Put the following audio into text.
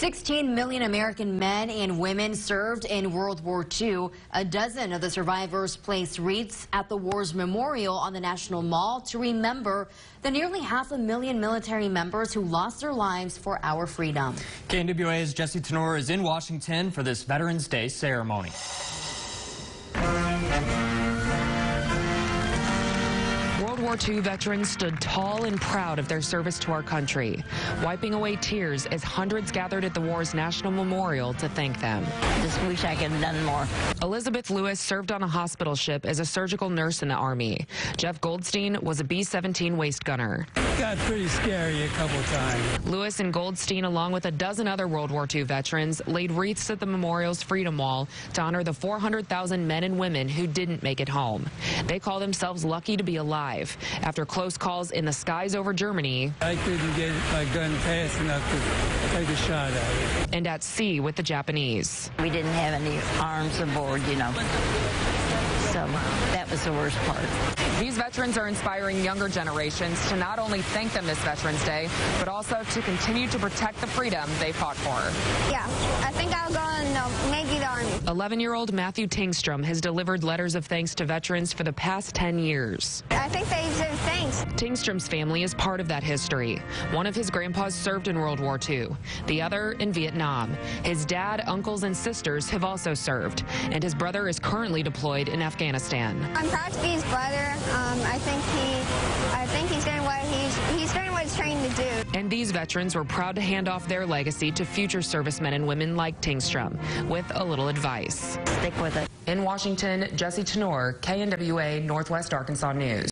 16 million American men and women served in World War II. A dozen of the survivors placed wreaths at the war's memorial on the National Mall to remember the nearly half a million military members who lost their lives for our freedom. KNWA's Jessi Turnure is in Washington for this Veterans Day ceremony. War II veterans stood tall and proud of their service to our country, wiping away tears as hundreds gathered at the war's National Memorial to thank them. Just wish I could have done more. Elizabeth Lewis served on a hospital ship as a surgical nurse in the Army. Jeff Goldstein was a B-17 waist gunner. Got pretty scary a couple times. Lewis and Goldstein, along with a dozen other World War II veterans, laid wreaths at the memorial's Freedom Wall to honor the 400,000 men and women who didn't make it home. They call themselves lucky to be alive after close calls in the skies over Germany. I couldn't get my gun fast enough to take a shot at it. And at sea with the Japanese. We didn't have any arms aboard, you know. So that was the worst part. These veterans are inspiring younger generations to not only thank them this Veterans Day, but also to continue to protect the freedom they fought for. Yeah, I think I'll go in the Navy the Army. 11-year-old Matthew Tingstrom has delivered letters of thanks to veterans for the past 10 years. I think they deserve thanks. Tingstrom's family is part of that history. One of his grandpas served in World War II, the other in Vietnam. His dad, uncles, and sisters have also served, and his brother is currently deployed in Afghanistan. I'm proud to be his brother. Um, I think he, And these veterans were proud to hand off their legacy to future servicemen and women like Tingstrom with a little advice. Stick with it. In Washington, Jessi Turnure, KNWA Northwest Arkansas News.